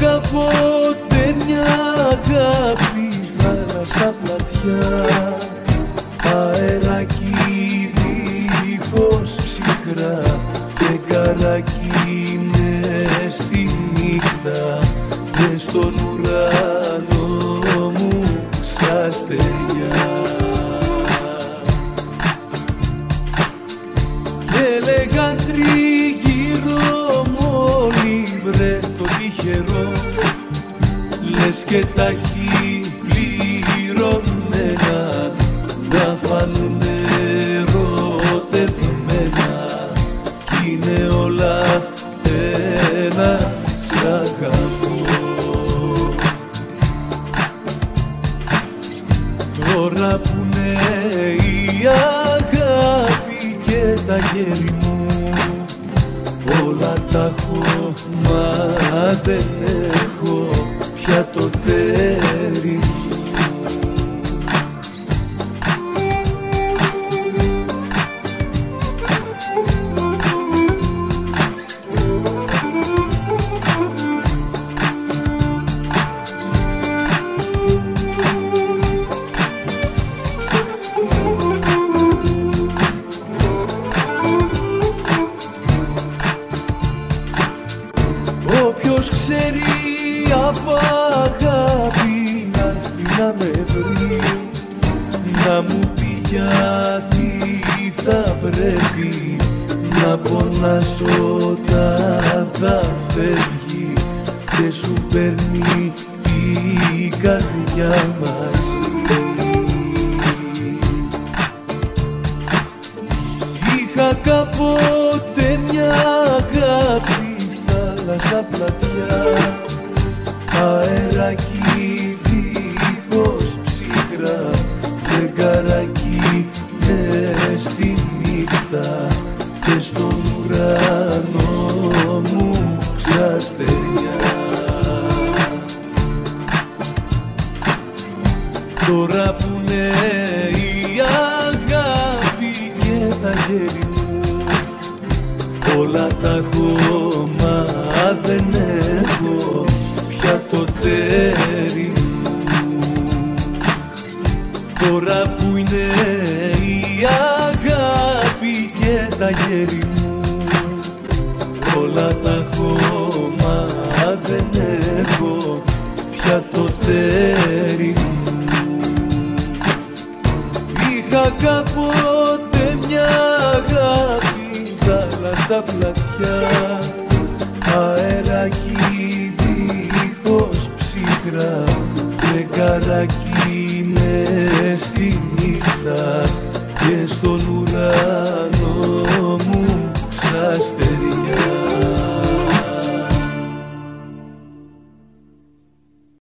κάποτε μια αγάπη θάλασσα πλατιά. Αεράκι δίχως ψυχρά φεγγαράκι είναι στη νύχτα. Μες στον ουρανό μου σα στεριά και έλεγαν τρία το τυχερό λες και τα έχει πληρωμένα να φανούν ερωτευμένα. Κι είναι όλα ένα σ' αγαπώ. Τώρα που είναι η αγάπη και τα γέρι μου όλα τα έχω μα ξέρει από αγάπη να έρθει να με βρει. Να μου πει γιατί θα πρέπει να πονάσω όταν θα φεύγει και σου παίρνει την καρδιά μαζί Είχα κάποτε μια αγάπη θάλασσα πλατιά αεράκι δίχως ψυχρά φεγγαράκι μες στη νύχτα και στον ουρανό μου σαν στεριά Τώρα που είναι η αγάπη και τα γέρι μου Όλα τα έχω μα δεν έχω πια το τέρι μου. Τώρα που είναι η αγάπη και τα γέρι μου Όλα τα έχω μα δεν έχω πια το τέρι μου. Είχα κάποτε μια αγάπη θάλασσα πλατιά αεράκι δίχως ψυχρά φεγγαράκι μες στη νύχτα και στον ουρανό